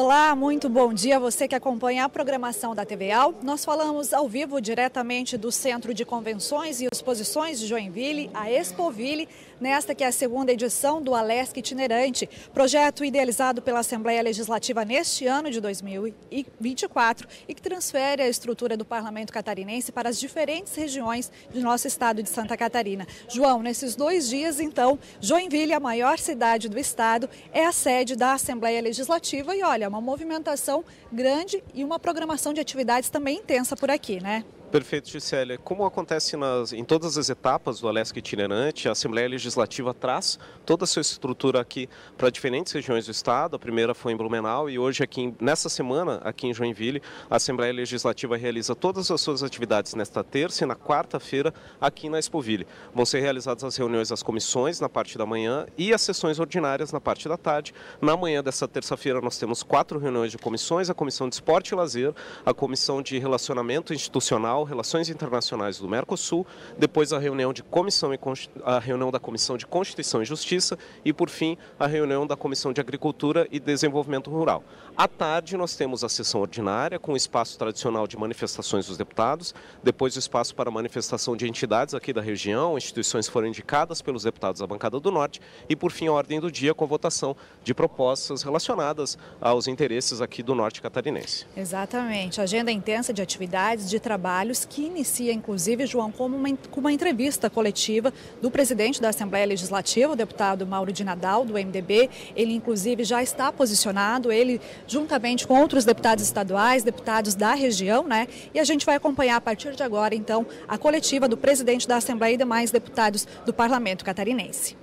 Olá, muito bom dia. Você que acompanha a programação da TVAL. Nós falamos ao vivo diretamente do Centro de Convenções e Exposições de Joinville, a Expoville, nesta que é a segunda edição do Alesc Itinerante, projeto idealizado pela Assembleia Legislativa neste ano de 2024 e que transfere a estrutura do Parlamento Catarinense para as diferentes regiões do nosso estado de Santa Catarina. João, nesses dois dias, então, Joinville, a maior cidade do estado, é a sede da Assembleia Legislativa e olha, olha, uma movimentação grande e uma programação de atividades também intensa por aqui, né? Perfeito, Gisele. Como acontece nas, em todas as etapas do Alesc itinerante, a Assembleia Legislativa traz toda a sua estrutura aqui para diferentes regiões do Estado. A primeira foi em Blumenau e hoje, aqui nessa semana, aqui em Joinville, a Assembleia Legislativa realiza todas as suas atividades nesta terça e na quarta-feira aqui na Expoville. Vão ser realizadas as reuniões das comissões na parte da manhã e as sessões ordinárias na parte da tarde. Na manhã dessa terça-feira nós temos quatro reuniões de comissões, a Comissão de Esporte e Lazer, a Comissão de Relacionamento Institucional, Relações Internacionais do Mercosul, depois a reunião de comissão e a reunião da Comissão de Constituição e Justiça e por fim a reunião da Comissão de Agricultura e Desenvolvimento Rural. À tarde nós temos a sessão ordinária com o espaço tradicional de manifestações dos deputados, depois o espaço para manifestação de entidades aqui da região, instituições foram indicadas pelos deputados da bancada do Norte e por fim a ordem do dia com a votação de propostas relacionadas aos interesses aqui do Norte catarinense. Exatamente, agenda intensa de atividades de trabalho trabalhos que inicia, inclusive, João, como uma, com uma entrevista coletiva do presidente da Assembleia Legislativa, o deputado Mauro de Nadal, do MDB. Ele, inclusive, já está posicionado, ele, juntamente com outros deputados estaduais, deputados da região, né? E a gente vai acompanhar a partir de agora, então, a coletiva do presidente da Assembleia e demais deputados do Parlamento Catarinense.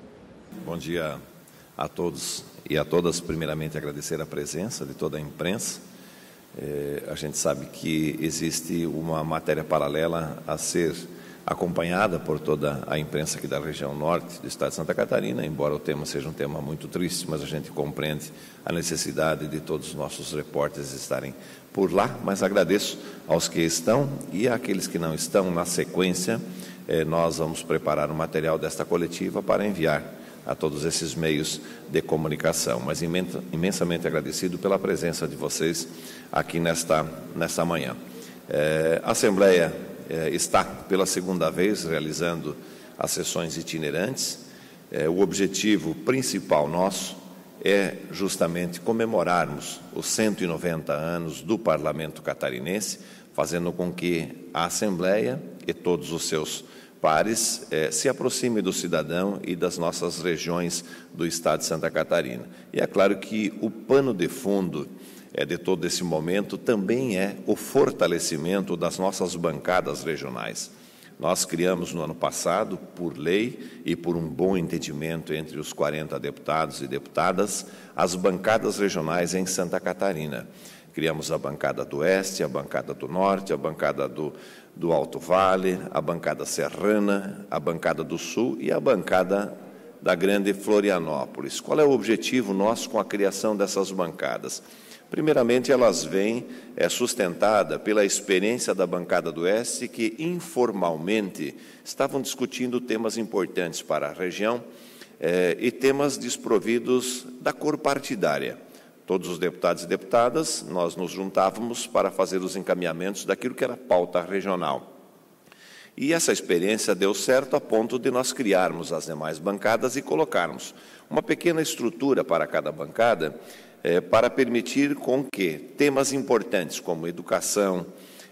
Bom dia a todos e a todas. Primeiramente, agradecer a presença de toda a imprensa é, a gente sabe que existe uma matéria paralela a ser acompanhada por toda a imprensa aqui da região norte do estado de Santa Catarina, embora o tema seja um tema muito triste, mas a gente compreende a necessidade de todos os nossos repórteres estarem por lá. Mas agradeço aos que estão e àqueles que não estão na sequência. Eh, nós vamos preparar o material desta coletiva para enviar a todos esses meios de comunicação. Mas imensamente agradecido pela presença de vocês aqui nesta, nesta manhã. É, a Assembleia é, está pela segunda vez realizando as sessões itinerantes. É, o objetivo principal nosso é justamente comemorarmos os 190 anos do Parlamento Catarinense, fazendo com que a Assembleia e todos os seus pares eh, se aproxime do cidadão e das nossas regiões do estado de Santa Catarina. E é claro que o pano de fundo eh, de todo esse momento também é o fortalecimento das nossas bancadas regionais. Nós criamos no ano passado, por lei e por um bom entendimento entre os 40 deputados e deputadas, as bancadas regionais em Santa Catarina. Criamos a bancada do Oeste, a bancada do Norte, a bancada do, do Alto Vale, a bancada Serrana, a bancada do Sul e a bancada da Grande Florianópolis. Qual é o objetivo nosso com a criação dessas bancadas? Primeiramente, elas vêm é, sustentada pela experiência da bancada do Oeste, que informalmente estavam discutindo temas importantes para a região é, e temas desprovidos da cor partidária. Todos os deputados e deputadas, nós nos juntávamos para fazer os encaminhamentos daquilo que era pauta regional. E essa experiência deu certo a ponto de nós criarmos as demais bancadas e colocarmos uma pequena estrutura para cada bancada eh, para permitir com que temas importantes como educação,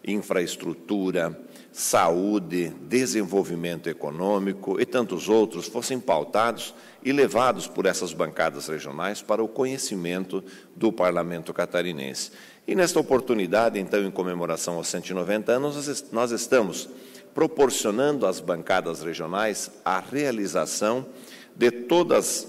infraestrutura, saúde, desenvolvimento econômico e tantos outros fossem pautados e levados por essas bancadas regionais para o conhecimento do parlamento catarinense. E nesta oportunidade, então, em comemoração aos 190 anos, nós estamos proporcionando às bancadas regionais a realização de todas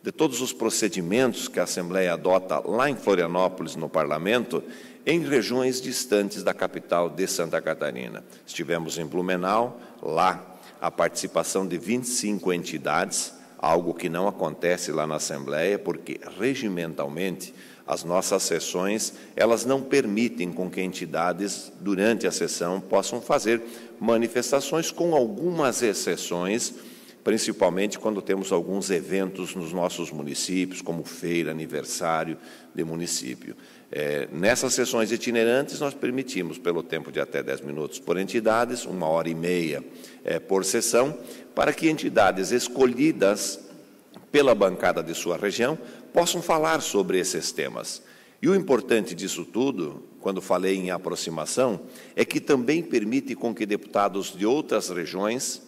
de todos os procedimentos que a Assembleia adota lá em Florianópolis, no parlamento, em regiões distantes da capital de Santa Catarina. Estivemos em Blumenau, lá a participação de 25 entidades, algo que não acontece lá na Assembleia, porque regimentalmente as nossas sessões, elas não permitem com que entidades durante a sessão possam fazer manifestações com algumas exceções principalmente quando temos alguns eventos nos nossos municípios, como feira, aniversário de município. É, nessas sessões itinerantes, nós permitimos, pelo tempo de até 10 minutos por entidades, uma hora e meia é, por sessão, para que entidades escolhidas pela bancada de sua região possam falar sobre esses temas. E o importante disso tudo, quando falei em aproximação, é que também permite com que deputados de outras regiões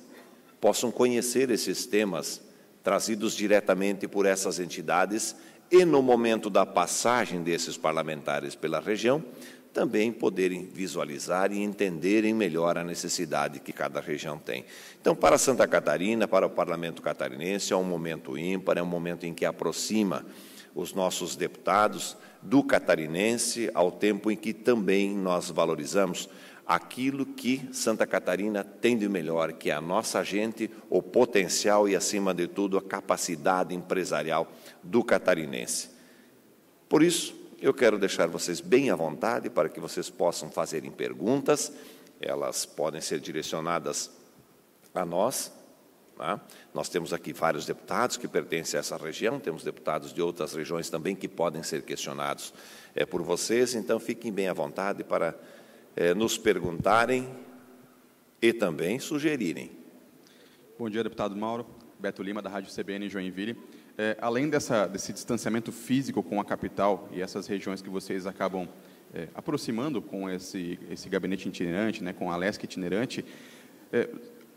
possam conhecer esses temas trazidos diretamente por essas entidades e, no momento da passagem desses parlamentares pela região, também poderem visualizar e entenderem melhor a necessidade que cada região tem. Então, para Santa Catarina, para o Parlamento catarinense, é um momento ímpar, é um momento em que aproxima os nossos deputados do catarinense, ao tempo em que também nós valorizamos aquilo que Santa Catarina tem de melhor, que é a nossa gente, o potencial e, acima de tudo, a capacidade empresarial do catarinense. Por isso, eu quero deixar vocês bem à vontade para que vocês possam fazerem perguntas, elas podem ser direcionadas a nós. Tá? Nós temos aqui vários deputados que pertencem a essa região, temos deputados de outras regiões também que podem ser questionados é, por vocês, então fiquem bem à vontade para é, nos perguntarem e também sugerirem. Bom dia, deputado Mauro. Beto Lima, da Rádio CBN Joinville. É, além dessa, desse distanciamento físico com a capital e essas regiões que vocês acabam é, aproximando com esse, esse gabinete itinerante, né, com a LESC itinerante, é,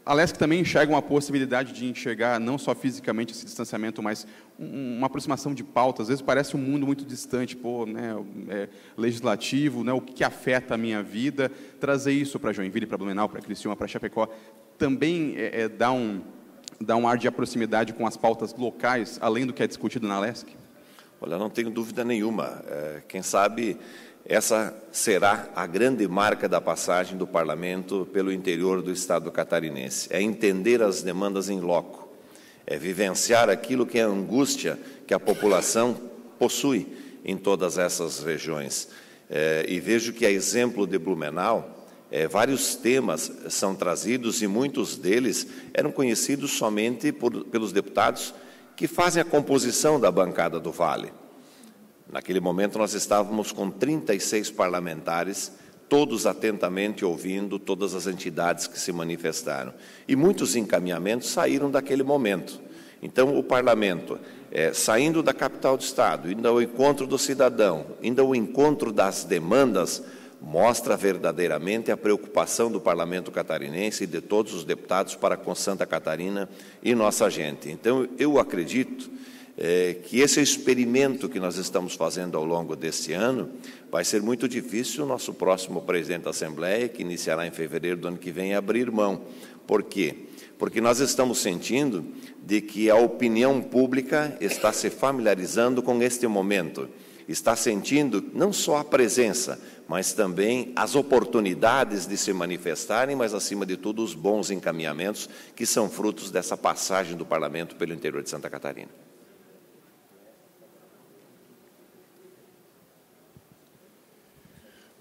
a LESC também enxerga uma possibilidade de enxergar não só fisicamente esse distanciamento, mas um, uma aproximação de pautas. Às vezes parece um mundo muito distante, pô, né, é, legislativo, né, o que, que, afeta a minha vida. Trazer isso para Joinville, para Blumenau, para Criciúma, para Chapecó, também é, é, dá, um, dá um ar de proximidade com as pautas locais, além do que é discutido na LESC? Olha, não tenho dúvida nenhuma. É, quem sabe essa será a grande marca da passagem do parlamento pelo interior do estado catarinense. É entender as demandas em loco, é vivenciar aquilo que é a angústia que a população possui em todas essas regiões. É, e vejo que, a exemplo de Blumenau, é, vários temas são trazidos e muitos deles eram conhecidos somente por, pelos deputados que fazem a composição da bancada do Vale. Naquele momento, nós estávamos com 36 parlamentares, todos atentamente ouvindo todas as entidades que se manifestaram. E muitos encaminhamentos saíram daquele momento. Então, o parlamento, é, saindo da capital do Estado, indo ao encontro do cidadão, indo ao encontro das demandas, mostra verdadeiramente a preocupação do parlamento catarinense e de todos os deputados para com Santa Catarina e nossa gente. Então, eu acredito é, que esse experimento que nós estamos fazendo ao longo deste ano vai ser muito difícil o nosso próximo presidente da Assembleia, que iniciará em fevereiro do ano que vem, abrir mão. Por quê? Porque nós estamos sentindo de que a opinião pública está se familiarizando com este momento, está sentindo não só a presença, mas também as oportunidades de se manifestarem, mas acima de tudo os bons encaminhamentos que são frutos dessa passagem do parlamento pelo interior de Santa Catarina.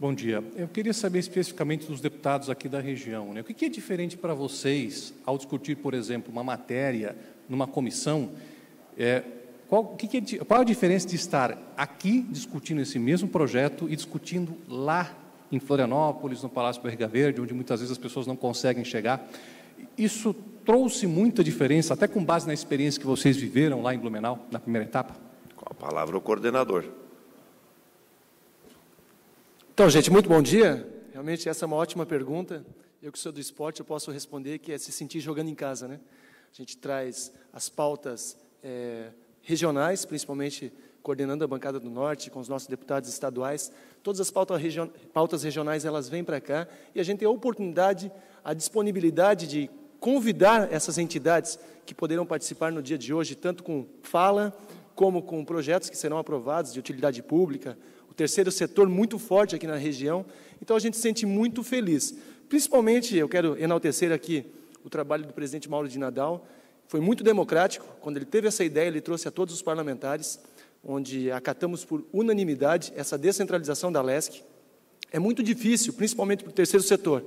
Bom dia. Eu queria saber especificamente dos deputados aqui da região. Né? O que é diferente para vocês ao discutir, por exemplo, uma matéria numa comissão? É, qual, que que é, qual a diferença de estar aqui discutindo esse mesmo projeto e discutindo lá em Florianópolis, no Palácio Berga Verde, onde muitas vezes as pessoas não conseguem chegar? Isso trouxe muita diferença, até com base na experiência que vocês viveram lá em Blumenau, na primeira etapa? Com a palavra o coordenador. Então, gente, muito bom dia. Realmente essa é uma ótima pergunta. Eu que sou do esporte, eu posso responder que é se sentir jogando em casa, né? A gente traz as pautas é, regionais, principalmente coordenando a bancada do Norte com os nossos deputados estaduais. Todas as pautas, pautas regionais elas vêm para cá e a gente tem a oportunidade, a disponibilidade de convidar essas entidades que poderão participar no dia de hoje, tanto com fala como com projetos que serão aprovados de utilidade pública o terceiro setor muito forte aqui na região. Então a gente se sente muito feliz. Principalmente, eu quero enaltecer aqui o trabalho do presidente Mauro de Nadal. Foi muito democrático. Quando ele teve essa ideia, ele trouxe a todos os parlamentares, onde acatamos por unanimidade essa descentralização da LESC. É muito difícil, principalmente para o terceiro setor,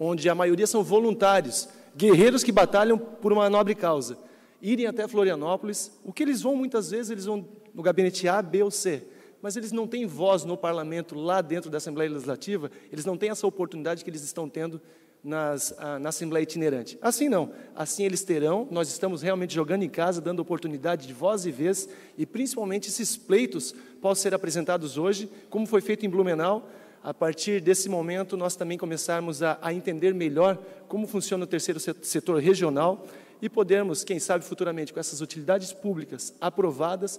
onde a maioria são voluntários, guerreiros que batalham por uma nobre causa, irem até Florianópolis, o que eles vão muitas vezes, eles vão no gabinete A, B ou C, mas eles não têm voz no parlamento, lá dentro da Assembleia Legislativa, eles não têm essa oportunidade que eles estão tendo nas, a, na Assembleia Itinerante. Assim não, assim eles terão, nós estamos realmente jogando em casa, dando oportunidade de voz e vez, e principalmente esses pleitos possam ser apresentados hoje, como foi feito em Blumenau, a partir desse momento nós também começarmos a, a entender melhor como funciona o terceiro setor regional e podermos, quem sabe futuramente, com essas utilidades públicas aprovadas,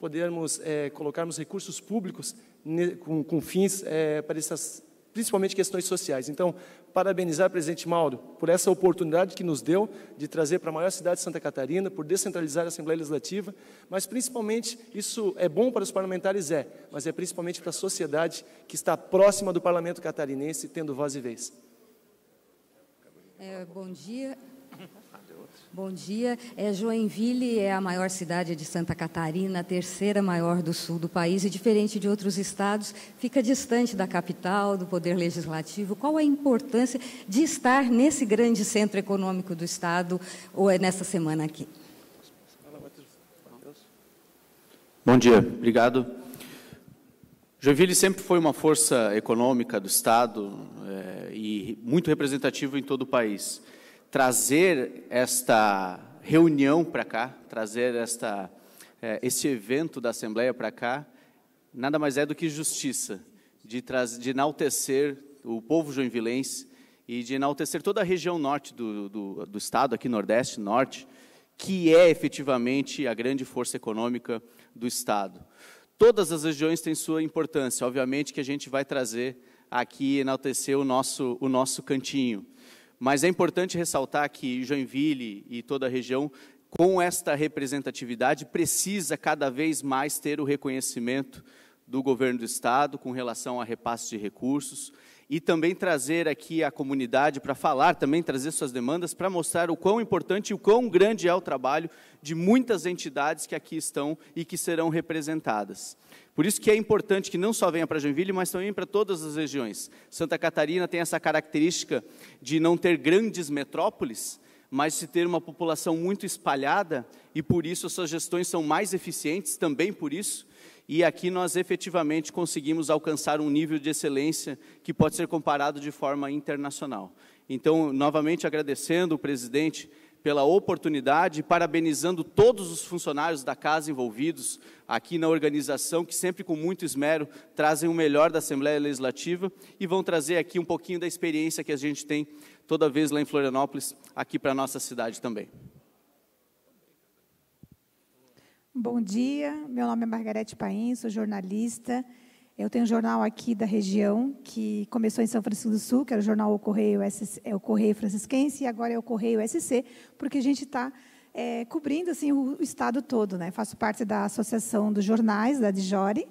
podermos é, colocarmos recursos públicos com, com, fins é, para essas, principalmente questões sociais. Então, parabenizar o presidente Mauro por essa oportunidade que nos deu de trazer para a maior cidade de Santa Catarina, por descentralizar a Assembleia Legislativa, mas principalmente isso é bom para os parlamentares, é, mas é principalmente para a sociedade que está próxima do parlamento catarinense, tendo voz e vez. É, bom dia. Bom dia. É, Joinville é a maior cidade de Santa Catarina, a terceira maior do sul do país, e diferente de outros estados, fica distante da capital, do poder legislativo. Qual a importância de estar nesse grande centro econômico do estado ou é nessa semana aqui? Bom dia, obrigado. Joinville sempre foi uma força econômica do estado é, e muito representativo em todo o país trazer esta reunião para cá, trazer esta, é, este evento da Assembleia para cá, nada mais é do que justiça, de, de enaltecer o povo joinvilense e de enaltecer toda a região norte do, do, do estado, aqui nordeste, norte, que é efetivamente a grande força econômica do estado. Todas as regiões têm sua importância, obviamente que a gente vai trazer aqui enaltecer o nosso, o nosso cantinho. Mas é importante ressaltar que Joinville e toda a região, com esta representatividade, precisa cada vez mais ter o reconhecimento do governo do Estado com relação a repasse de recursos e também trazer aqui a comunidade para falar, também trazer suas demandas, para mostrar o quão importante e o quão grande é o trabalho de muitas entidades que aqui estão e que serão representadas. Por isso que é importante que não só venha para Joinville, mas também para todas as regiões. Santa Catarina tem essa característica de não ter grandes metrópoles, mas de ter uma população muito espalhada e por isso as suas gestões são mais eficientes, também por isso. E aqui nós efetivamente conseguimos alcançar um nível de excelência que pode ser comparado de forma internacional. Então, novamente agradecendo o presidente pela oportunidade, parabenizando todos os funcionários da casa envolvidos aqui na organização, que sempre com muito esmero trazem o melhor da Assembleia Legislativa e vão trazer aqui um pouquinho da experiência que a gente tem toda vez lá em Florianópolis, aqui para a nossa cidade também. Bom dia, meu nome é Margarete Paim, sou jornalista. Eu tenho um jornal aqui da região, que começou em São Francisco do Sul, que era o jornal O Correio, SC, é o Correio Francisquense, e agora é o Correio SC, porque a gente está é, cobrindo assim, o, estado todo. Né? Faço parte da Associação dos Jornais, da Dijore,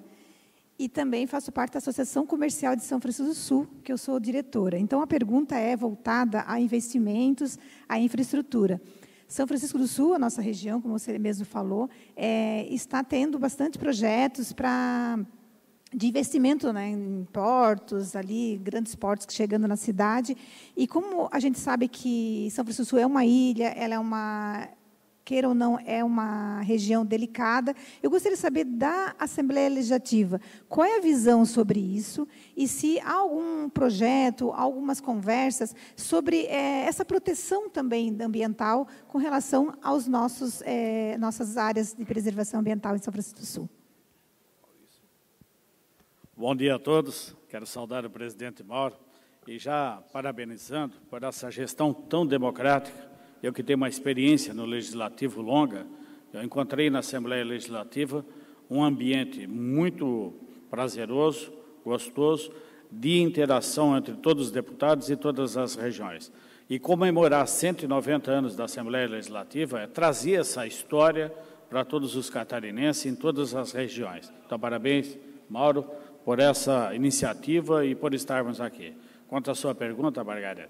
e também faço parte da Associação Comercial de São Francisco do Sul, que eu sou diretora. Então, a pergunta é voltada a investimentos, a infraestrutura. São Francisco do Sul, a nossa região, como você mesmo falou, é, está tendo bastante projetos para de investimento né, em portos, ali, grandes portos chegando na cidade. E como a gente sabe que São Francisco do Sul é uma ilha, ela é uma, queira ou não, é uma região delicada, eu gostaria de saber da Assembleia Legislativa, qual é a visão sobre isso e se há algum projeto, algumas conversas sobre é, essa proteção também ambiental com relação aos nossos, é, nossas áreas de preservação ambiental em São Francisco do Sul. Bom dia a todos. Quero saudar o presidente Mauro e já parabenizando por essa gestão tão democrática. Eu que tenho uma experiência no legislativo longa, eu encontrei na Assembleia Legislativa um ambiente muito prazeroso, gostoso, de interação entre todos os deputados e todas as regiões. E comemorar 190 anos da Assembleia Legislativa é trazer essa história para todos os catarinenses em todas as regiões. Então, parabéns, Mauro por essa iniciativa e por estarmos aqui. Quanto à sua pergunta, Margarida,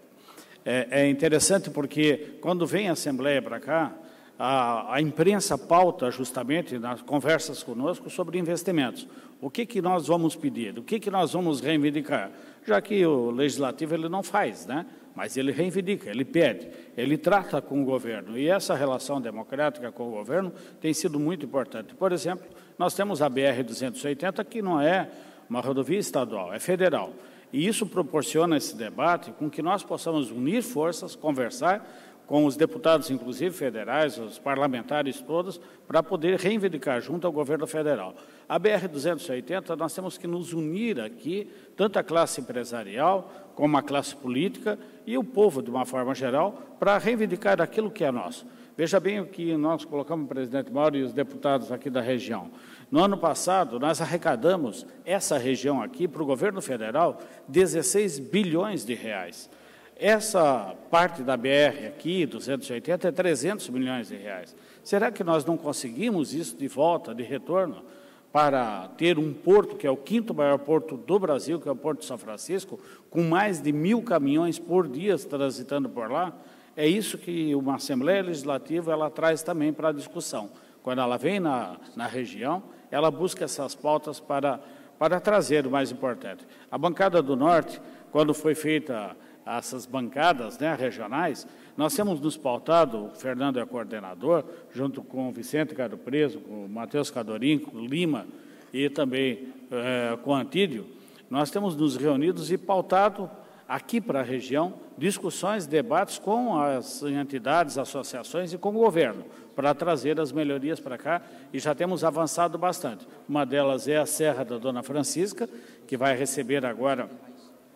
é, é interessante porque quando vem a Assembleia para cá, a, a, imprensa pauta justamente nas conversas conosco sobre investimentos. O que, que nós vamos pedir? O que, que nós vamos reivindicar? Já que o legislativo ele não faz, né? mas ele reivindica, ele pede, ele trata com o governo. E essa relação democrática com o governo tem sido muito importante. Por exemplo, nós temos a BR-280, que não é uma rodovia estadual, é federal. E isso proporciona esse debate com que nós possamos unir forças, conversar com os deputados, inclusive federais, os parlamentares todos, para poder reivindicar junto ao governo federal. A BR-280, nós temos que nos unir aqui, tanto a classe empresarial como a classe política e o povo, de uma forma geral, para reivindicar aquilo que é nosso. Veja bem o que nós colocamos presidente Mauro e os deputados aqui da região. No ano passado, nós arrecadamos essa região aqui para o governo federal 16 bilhões de reais. Essa parte da BR aqui, 280, é 300 milhões de reais. Será que nós não conseguimos isso de volta, de retorno, para ter um porto, que é o quinto maior porto do Brasil, que é o Porto de São Francisco, com mais de mil caminhões por dia transitando por lá? É isso que uma Assembleia Legislativa ela traz também para a discussão. Quando ela vem na, na região, ela busca essas pautas para, para trazer o mais importante. A bancada do Norte, quando foi feita essas bancadas né, regionais, nós temos nos pautado, o Fernando é coordenador, junto com o Vicente Caro Preso, com o Matheus Cadorim, com o Lima e também é, com o Antídio, nós temos nos reunidos e pautado aqui para a região discussões, debates com as entidades, associações e com o governo, para trazer as melhorias para cá e já temos avançado bastante. Uma delas é a Serra da Dona Francisca, que vai receber agora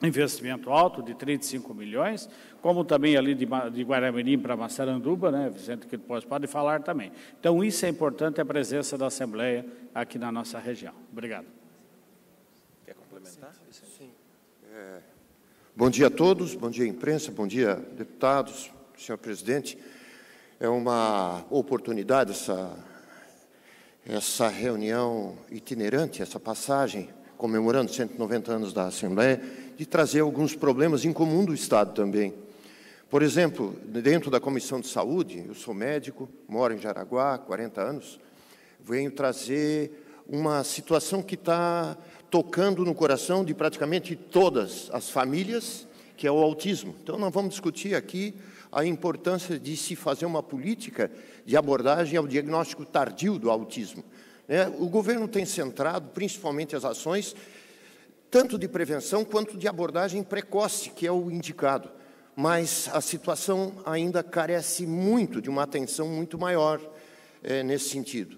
investimento alto de 35 milhões, como também ali de, de Guaramirim para Massaranduba, né, Vicente, que depois pode falar também. Então, isso é importante, a presença da Assembleia aqui na nossa região. Obrigado. Quer complementar? Sim. É, bom dia a todos, bom dia imprensa, bom dia deputados, senhor presidente. É uma oportunidade essa, essa reunião itinerante, essa passagem comemorando 190 anos da Assembleia, de trazer alguns problemas em comum do Estado também. Por exemplo, dentro da Comissão de Saúde, eu sou médico, moro em Jaraguá há 40 anos, venho trazer uma situação que está tocando no coração de praticamente todas as famílias, que é o autismo. Então, nós vamos discutir aqui a importância de se fazer uma política de abordagem ao diagnóstico tardio do autismo. É, o governo tem centrado principalmente as ações, tanto de prevenção quanto de abordagem precoce, que é o indicado. Mas a situação ainda carece muito de uma atenção muito maior é, nesse sentido.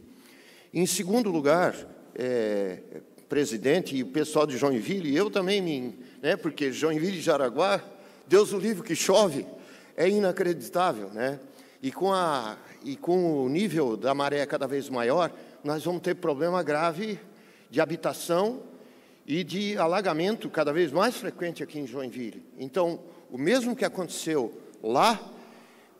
Em segundo lugar, é, presidente e o pessoal de Joinville, eu também me. Né, porque Joinville e Jaraguá, Deus o livre que chove, é inacreditável. Né? E com, a, e com o nível da maré cada vez maior, nós vamos ter problema grave de habitação e de alagamento cada vez mais frequente aqui em Joinville. Então, o mesmo que aconteceu lá,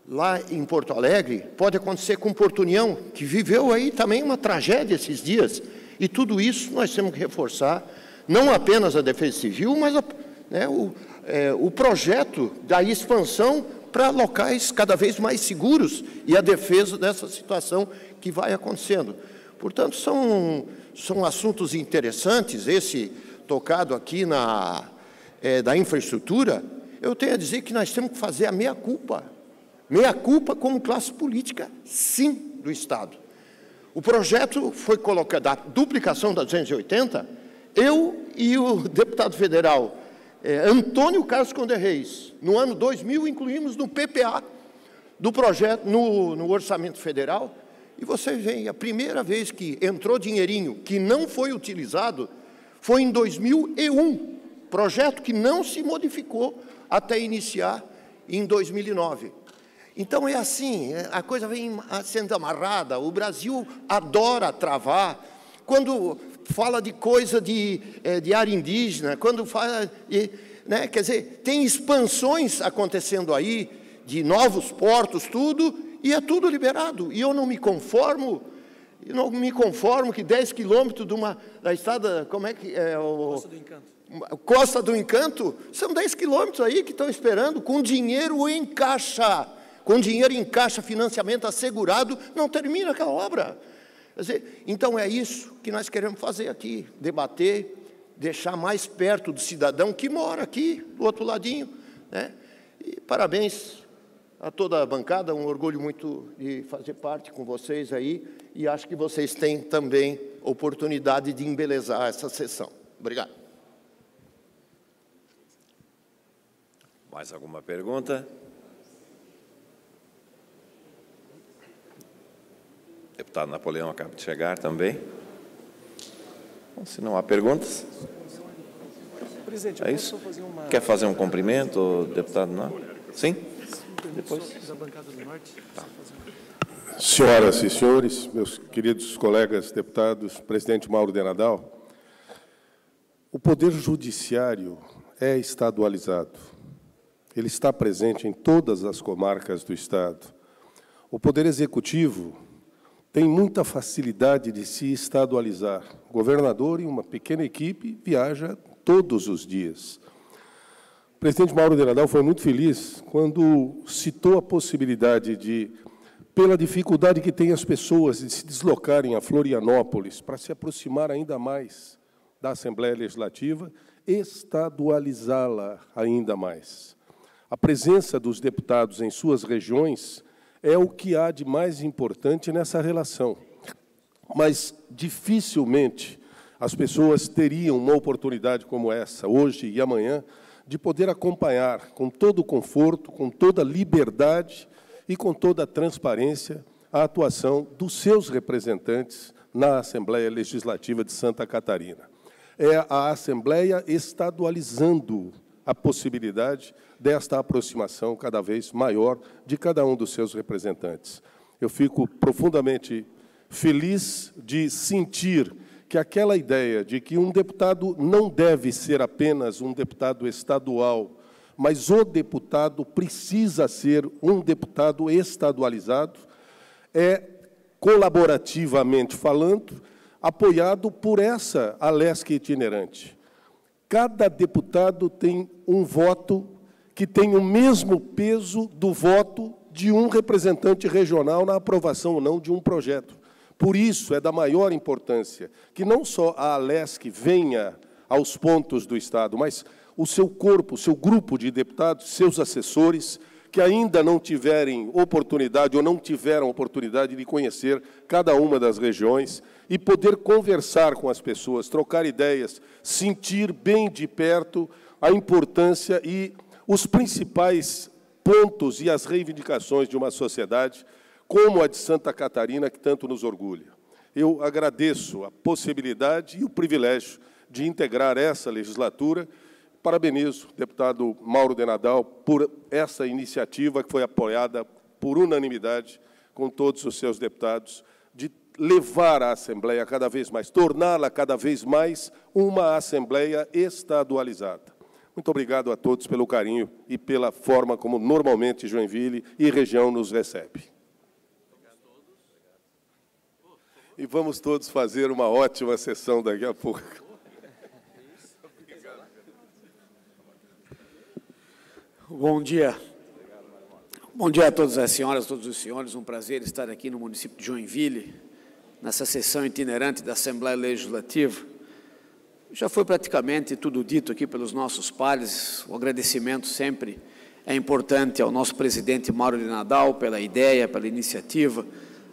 lá em Porto Alegre, pode acontecer com Porto União, que viveu aí também uma tragédia esses dias. E tudo isso nós temos que reforçar, não apenas a defesa civil, mas a, né, o, é, o projeto da expansão para locais cada vez mais seguros e a defesa dessa situação que vai acontecendo. Portanto, são, são assuntos interessantes, esse tocado aqui na, é, da infraestrutura, eu tenho a dizer que nós temos que fazer a meia-culpa. Meia-culpa como classe política, sim, do Estado. O projeto foi colocado, a duplicação da 280, eu e o deputado federal é, Antônio Carlos Conde Reis, no ano 2000, incluímos no PPA do projeto, no, no orçamento federal, e você vê, a primeira vez que entrou dinheirinho que não foi utilizado foi em 2001, projeto que não se modificou até iniciar em 2009. Então é assim, é, a coisa vem sendo amarrada, o Brasil adora travar. Quando fala de coisa de, é, de área indígena, quando fala. Né, quer dizer, tem expansões acontecendo aí, de novos portos, tudo, e é tudo liberado. E eu não me conformo, não me conformo que 10 quilômetros de uma, da estrada, como é que é o... Costa do Encanto. Costa do Encanto, são 10 quilômetros aí que estão esperando, com dinheiro em caixa, com dinheiro em caixa, financiamento assegurado, não termina aquela obra. Dizer, então é isso que nós queremos fazer aqui, debater, deixar mais perto do cidadão que mora aqui, do outro ladinho, né? E parabéns a toda a bancada, um orgulho muito de fazer parte com vocês aí e acho que vocês têm também oportunidade de embelezar essa sessão. Obrigado. Mais alguma pergunta? Deputado Napoleão acaba de chegar também. Bom, se não há perguntas. Presidente, é isso? Fazer uma... Quer fazer um cumprimento, deputado? Não? Sim? Depois. Tá. Senhoras e senhores, meus queridos colegas deputados, presidente Mauro de Nadal, o Poder Judiciário é estadualizado. Ele está presente em todas as comarcas do Estado. O Poder Executivo tem muita facilidade de se estadualizar. O governador e uma pequena equipe viaja todos os dias. O presidente Mauro de Nadal foi muito feliz quando citou a possibilidade de pela dificuldade que têm as pessoas de se deslocarem a Florianópolis para se aproximar ainda mais da Assembleia Legislativa, estadualizá-la ainda mais. A presença dos deputados em suas regiões é o que há de mais importante nessa relação. Mas dificilmente as pessoas teriam uma oportunidade como essa, hoje e amanhã, de poder acompanhar com todo o conforto, com toda a liberdade e com toda a transparência a atuação dos seus representantes na Assembleia Legislativa de Santa Catarina. É a Assembleia estadualizando a possibilidade desta aproximação cada vez maior de cada um dos seus representantes. Eu fico profundamente feliz de sentir que aquela ideia de que um deputado não deve ser apenas um deputado estadual mas o deputado precisa ser um deputado estadualizado, é colaborativamente falando, apoiado por essa Alesc itinerante. Cada deputado tem um voto que tem o mesmo peso do voto de um representante regional na aprovação ou não de um projeto. Por isso, é da maior importância que não só a Alesc venha aos pontos do Estado, mas o seu corpo, o seu grupo de deputados, seus assessores, que ainda não tiverem oportunidade ou não tiveram oportunidade de conhecer cada uma das regiões e poder conversar com as pessoas, trocar ideias, sentir bem de perto a importância e os principais pontos e as reivindicações de uma sociedade como a de Santa Catarina, que tanto nos orgulha. Eu agradeço a possibilidade e o privilégio de integrar essa legislatura Parabenizo o deputado Mauro de Nadal por essa iniciativa que foi apoiada por unanimidade com todos os seus deputados, de levar a Assembleia cada vez mais, torná-la cada vez mais uma Assembleia estadualizada. Muito obrigado a todos pelo carinho e pela forma como normalmente Joinville e região nos recebe. E vamos todos fazer uma ótima sessão daqui a pouco. Bom dia. Bom dia a todas as senhoras, todos os senhores. Um prazer estar aqui no município de Joinville, nessa sessão itinerante da Assembleia Legislativa. Já foi praticamente tudo dito aqui pelos nossos pares. O agradecimento sempre é importante ao nosso presidente Mauro de Nadal pela ideia, pela iniciativa,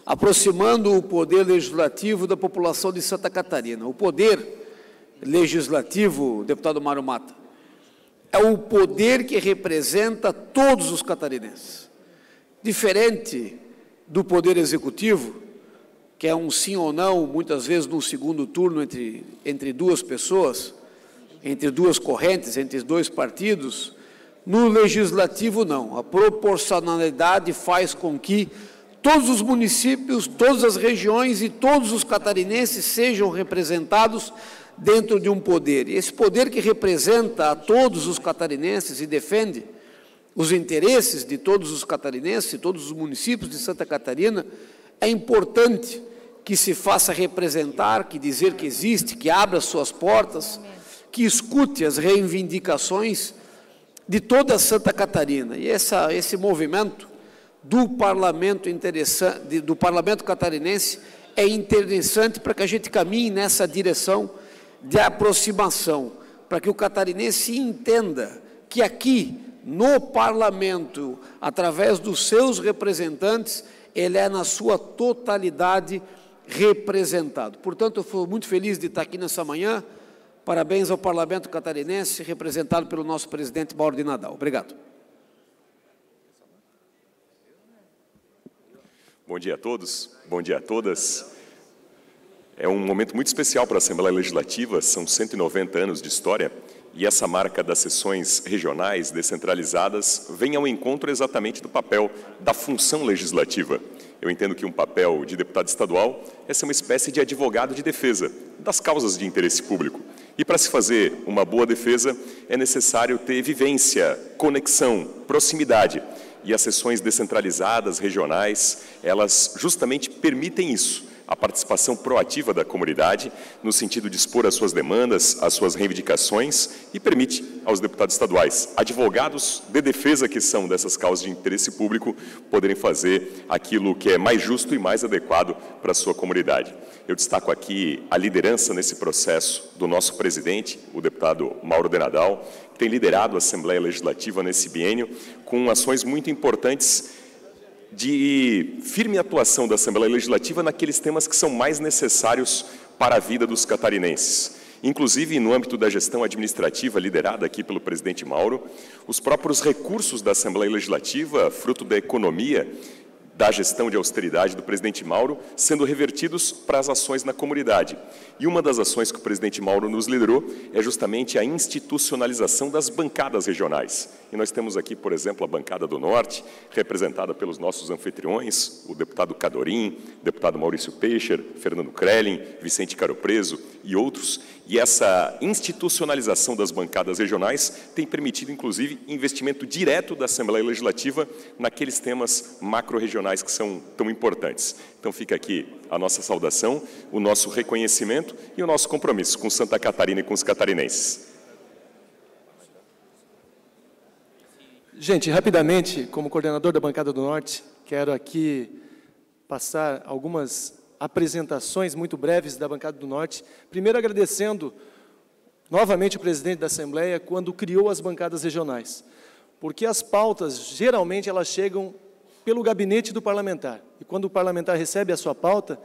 aproximando o poder legislativo da população de Santa Catarina. O poder legislativo, deputado Mário Mata, é o poder que representa todos os catarinenses. Diferente do poder executivo, que é um sim ou não, muitas vezes num segundo turno entre, entre duas pessoas, entre duas correntes, entre dois partidos, no legislativo não. A proporcionalidade faz com que todos os municípios, todas as regiões e todos os catarinenses sejam representados dentro de um poder. E esse poder que representa a todos os catarinenses e defende os interesses de todos os catarinenses, todos os municípios de Santa Catarina, é importante que se faça representar, que dizer que existe, que abra suas portas, que escute as reivindicações de toda Santa Catarina. E essa, esse movimento do parlamento interessante, do parlamento catarinense é interessante para que a gente caminhe nessa direção de aproximação, para que o catarinense entenda que aqui no parlamento, através dos seus representantes, ele é na sua totalidade representado. Portanto, eu fui muito feliz de estar aqui nessa manhã. Parabéns ao parlamento catarinense, representado pelo nosso presidente Mauro de Nadal. Obrigado. Bom dia a todos, bom dia a todas. É um momento muito especial para a Assembleia Legislativa, são 190 anos de história e essa marca das sessões regionais descentralizadas vem ao encontro exatamente do papel da função legislativa. Eu entendo que um papel de deputado estadual é ser uma espécie de advogado de defesa das causas de interesse público. E para se fazer uma boa defesa é necessário ter vivência, conexão, proximidade. E as sessões descentralizadas, regionais, elas justamente permitem isso a participação proativa da comunidade, no sentido de expor as suas demandas, as suas reivindicações e permite aos deputados estaduais, advogados de defesa que são dessas causas de interesse público, poderem fazer aquilo que é mais justo e mais adequado para a sua comunidade. Eu destaco aqui a liderança nesse processo do nosso presidente, o deputado Mauro Denadal, que tem liderado a Assembleia Legislativa nesse biênio com ações muito importantes de firme atuação da Assembleia Legislativa naqueles temas que são mais necessários para a vida dos catarinenses. Inclusive, no âmbito da gestão administrativa liderada aqui pelo presidente Mauro, os próprios recursos da Assembleia Legislativa, fruto da economia da gestão de austeridade do presidente Mauro sendo revertidos para as ações na comunidade. E uma das ações que o presidente Mauro nos liderou é justamente a institucionalização das bancadas regionais. E nós temos aqui, por exemplo, a bancada do Norte, representada pelos nossos anfitriões, o deputado Cadorim, deputado Maurício Peixer, Fernando Krellin, Vicente Caro Preso e outros. E essa institucionalização das bancadas regionais tem permitido, inclusive, investimento direto da Assembleia Legislativa naqueles temas macro-regionais que são tão importantes. Então fica aqui a nossa saudação, o nosso reconhecimento e o nosso compromisso com Santa Catarina e com os catarinenses. Gente, rapidamente, como coordenador da bancada do Norte, quero aqui passar algumas apresentações muito breves da bancada do Norte. Primeiro, agradecendo novamente o presidente da Assembleia quando criou as bancadas regionais, porque as pautas, geralmente, elas chegam pelo gabinete do parlamentar. E quando o parlamentar recebe a sua pauta,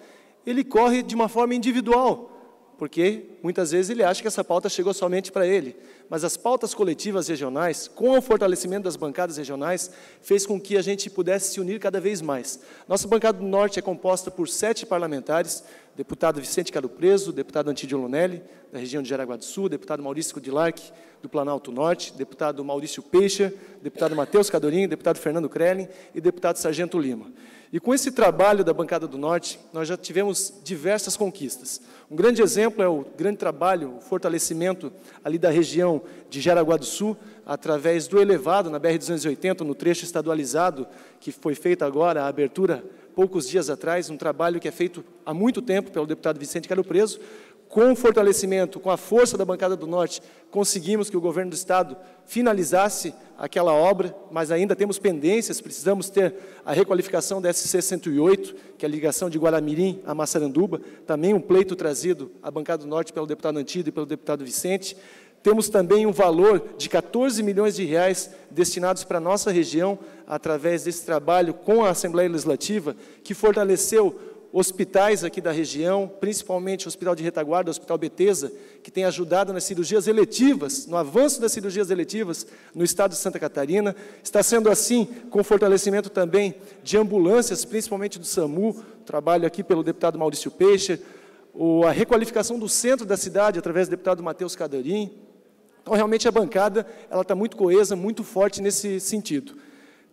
ele corre de uma forma individual, porque muitas vezes ele acha que essa pauta chegou somente para ele. Mas as pautas coletivas regionais, com o fortalecimento das bancadas regionais, fez com que a gente pudesse se unir cada vez mais. Nossa bancada do Norte é composta por sete parlamentares, deputado Vicente Caro Preso, deputado Antídio Lunelli, da região de Jaraguá do Sul, deputado Maurício Codilarc, do Planalto Norte, deputado Maurício Peixa, deputado Matheus Cadorim, deputado Fernando Krellin e deputado Sargento Lima. E com esse trabalho da Bancada do Norte, nós já tivemos diversas conquistas. Um grande exemplo é o grande trabalho, o fortalecimento ali da região de Jaraguá do Sul, através do elevado na BR-280, no trecho estadualizado, que foi feita agora a abertura poucos dias atrás, um trabalho que é feito há muito tempo pelo deputado Vicente Caro Preso, com o fortalecimento, com a força da bancada do Norte, conseguimos que o governo do Estado finalizasse aquela obra, mas ainda temos pendências, precisamos ter a requalificação da SC 108, que é a ligação de Guaramirim a Massaranduba, também um pleito trazido à bancada do Norte pelo deputado Antido e pelo deputado Vicente. Temos também um valor de 14 milhões de reais destinados para a nossa região, através desse trabalho com a Assembleia Legislativa, que fortaleceu hospitais aqui da região, principalmente o Hospital de Retaguarda, o Hospital Betesa, que tem ajudado nas cirurgias eletivas, no avanço das cirurgias eletivas no estado de Santa Catarina. Está sendo assim com fortalecimento também de ambulâncias, principalmente do SAMU, trabalho aqui pelo deputado Maurício Peixe, a requalificação do centro da cidade através do deputado Matheus Cadarim. Então, realmente, a bancada ela está muito coesa, muito forte nesse sentido.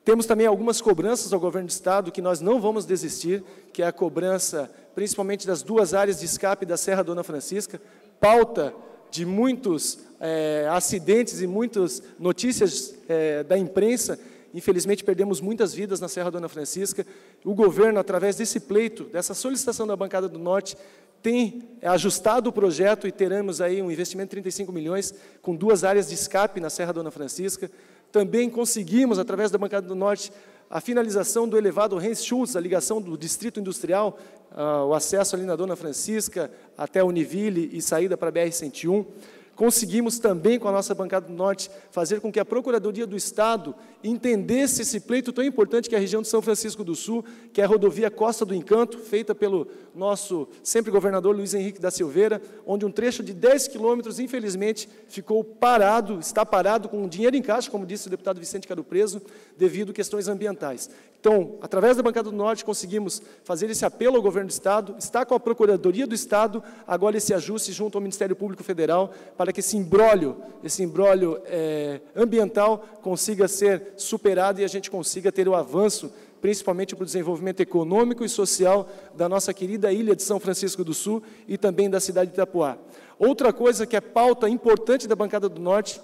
Temos também algumas cobranças ao governo do Estado que nós não vamos desistir, que é a cobrança principalmente das duas áreas de escape da Serra Dona Francisca, pauta de muitos é, acidentes e muitas notícias é, da imprensa. Infelizmente, perdemos muitas vidas na Serra Dona Francisca. O governo, através desse pleito, dessa solicitação da bancada do Norte, tem ajustado o projeto e teremos aí um investimento de 35 milhões com duas áreas de escape na Serra Dona Francisca. Também conseguimos, através da Bancada do Norte, a finalização do elevado Heinz Schultz, a ligação do Distrito Industrial, uh, o acesso ali na Dona Francisca até Univille e saída para a BR-101. Conseguimos também, com a nossa bancada do Norte, fazer com que a Procuradoria do Estado entendesse esse pleito tão importante que é a região de São Francisco do Sul, que é a rodovia Costa do Encanto, feita pelo nosso sempre governador Luiz Henrique da Silveira, onde um trecho de 10 quilômetros, infelizmente, ficou parado, está parado com dinheiro em caixa, como disse o deputado Vicente Caro Preso, devido a questões ambientais. Então, através da bancada do Norte, conseguimos fazer esse apelo ao governo do Estado, está com a Procuradoria do Estado, agora esse ajuste junto ao Ministério Público Federal, para que esse embrólio, esse embrólio é, ambiental consiga ser superado e a gente consiga ter o avanço, principalmente para o desenvolvimento econômico e social da nossa querida ilha de São Francisco do Sul e também da cidade de Itapuá. Outra coisa que é pauta importante da bancada do Norte,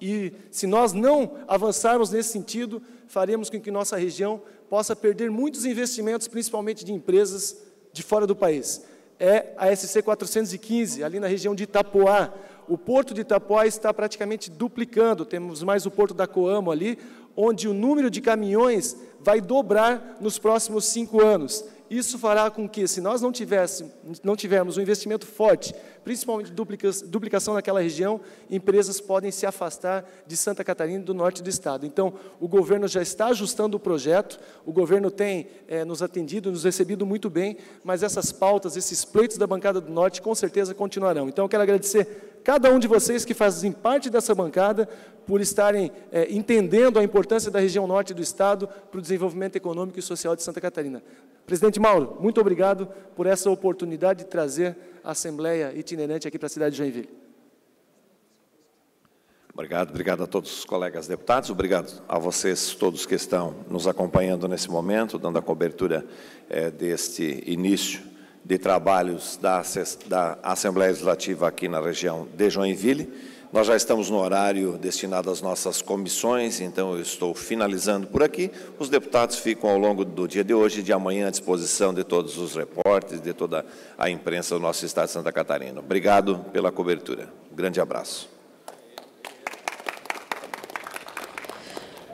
e se nós não avançarmos nesse sentido, faremos com que nossa região possa perder muitos investimentos, principalmente de empresas de fora do país. É a SC 415, ali na região de Itapoá, o porto de Itapuá está praticamente duplicando. Temos mais o porto da Coamo ali, onde o número de caminhões vai dobrar nos próximos cinco anos. Isso fará com que, se nós não, tivéssemos, não tivermos um investimento forte, principalmente duplicação naquela região, empresas podem se afastar de Santa Catarina e do norte do estado. Então, o governo já está ajustando o projeto, o governo tem é, nos atendido, nos recebido muito bem, mas essas pautas, esses pleitos da bancada do norte, com certeza continuarão. Então, eu quero agradecer cada um de vocês que fazem parte dessa bancada por estarem é, entendendo a importância da região norte do estado para o desenvolvimento econômico e social de Santa Catarina. Presidente Mauro, muito obrigado por essa oportunidade de trazer a Assembleia itinerante aqui para a cidade de Joinville. Obrigado, obrigado a todos os colegas deputados, obrigado a vocês todos que estão nos acompanhando nesse momento, dando a cobertura é, deste início de trabalhos da, da Assembleia Legislativa aqui na região de Joinville. Nós já estamos no horário destinado às nossas comissões, então eu estou finalizando por aqui. Os deputados ficam ao longo do dia de hoje e de amanhã à disposição de todos os repórteres, de toda a imprensa do nosso estado de Santa Catarina. Obrigado pela cobertura. Um grande abraço.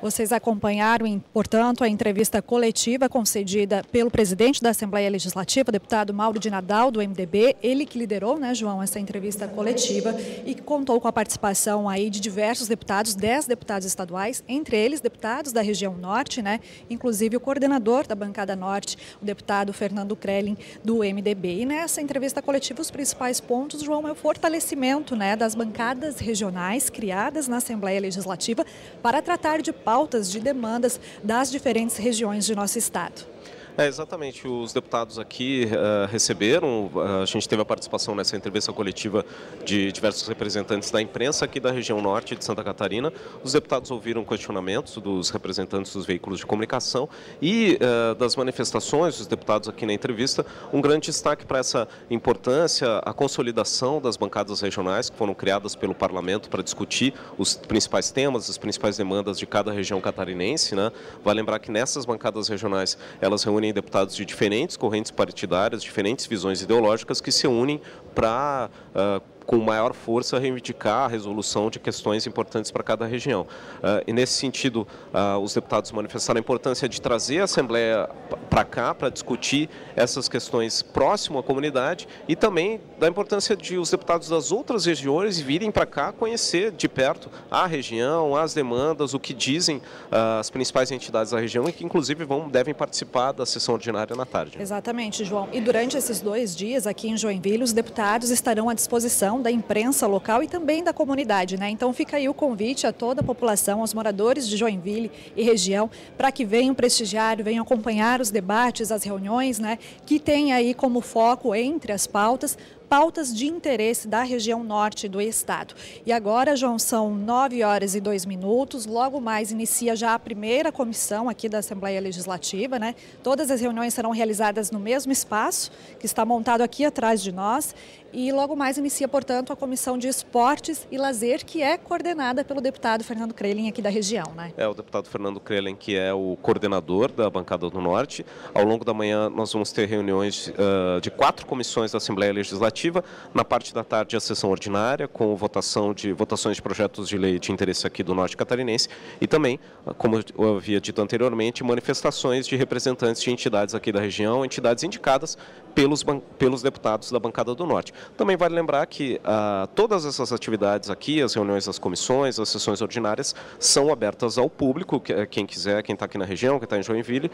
Vocês acompanharam, portanto, a entrevista coletiva concedida pelo presidente da Assembleia Legislativa, deputado Mauro de Nadal, do MDB. Ele que liderou, né, João, essa entrevista coletiva e contou com a participação aí de diversos deputados, dez deputados estaduais, entre eles deputados da região norte, né, inclusive o coordenador da bancada norte, o deputado Fernando Krellin, do MDB. E nessa entrevista coletiva, os principais pontos, João, é o fortalecimento né, das bancadas regionais criadas na Assembleia Legislativa para tratar de pautas pautas de demandas das diferentes regiões de nosso estado. É, exatamente. Os deputados aqui uh, receberam, uh, a gente teve a participação nessa entrevista coletiva de diversos representantes da imprensa aqui da região norte de Santa Catarina. Os deputados ouviram questionamentos dos representantes dos veículos de comunicação e uh, das manifestações dos deputados aqui na entrevista. Um grande destaque para essa importância, a consolidação das bancadas regionais que foram criadas pelo parlamento para discutir os principais temas, as principais demandas de cada região catarinense. Né? Vai lembrar que nessas bancadas regionais elas reúnem reúnem deputados de diferentes correntes partidárias, diferentes visões ideológicas que se unem para uh, com maior força reivindicar a resolução de questões importantes para cada região. Uh, e nesse sentido, uh, os deputados manifestaram a importância de trazer a Assembleia para cá para discutir essas questões próximo à comunidade e também da importância de os deputados das outras regiões virem para cá conhecer de perto a região, as demandas, o que dizem uh, as principais entidades da região e que inclusive vão devem participar da sessão ordinária na tarde. Exatamente, João. E durante esses dois dias aqui em Joinville, os deputados estarão à disposição da imprensa local e também da comunidade. Né? Então fica aí o convite a toda a população, aos moradores de Joinville e região, para que venham prestigiar, venham acompanhar os debates, as reuniões, né? que tem aí como foco entre as pautas pautas de interesse da região norte do estado. E agora, João, são 9 horas e 2 minutos. Logo mais inicia já a primeira comissão aqui da Assembleia Legislativa, né? Todas as reuniões serão realizadas no mesmo espaço que está montado aqui atrás de nós. E logo mais inicia, portanto, a Comissão de Esportes e Lazer, que é coordenada pelo deputado Fernando Krelin aqui da região, né? É, o deputado Fernando Krelin, que é o coordenador da bancada do Norte. Ao longo da manhã, nós vamos ter reuniões uh, de quatro comissões da Assembleia Legislativa. Na parte da tarde, a sessão ordinária, com votação de votações de projetos de lei de interesse aqui do Norte Catarinense e também, como eu havia dito anteriormente, manifestações de representantes de entidades aqui da região, entidades indicadas pelos, pelos deputados da bancada do Norte. Também vale lembrar que ah, todas essas atividades aqui, as reuniões das comissões, as sessões ordinárias, são abertas ao público, quem quiser, quem está aqui na região, quem está em Joinville,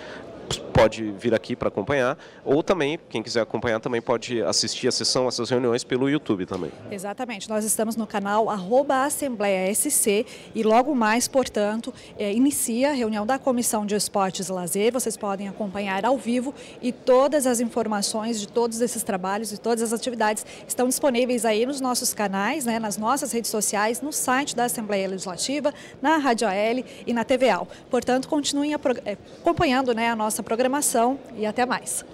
pode vir aqui para acompanhar, ou também, quem quiser acompanhar, também pode assistir a sessão, essas reuniões pelo YouTube também. Exatamente, nós estamos no canal arroba Assembleia SC e logo mais, portanto, é, inicia a reunião da Comissão de Esportes e Lazer, vocês podem acompanhar ao vivo e todas as informações de todos esses trabalhos e todas as atividades estão disponíveis aí nos nossos canais, né, nas nossas redes sociais, no site da Assembleia Legislativa, na Rádio AL e na TVAL. Portanto, continuem é, acompanhando né, a nossa programação e até mais.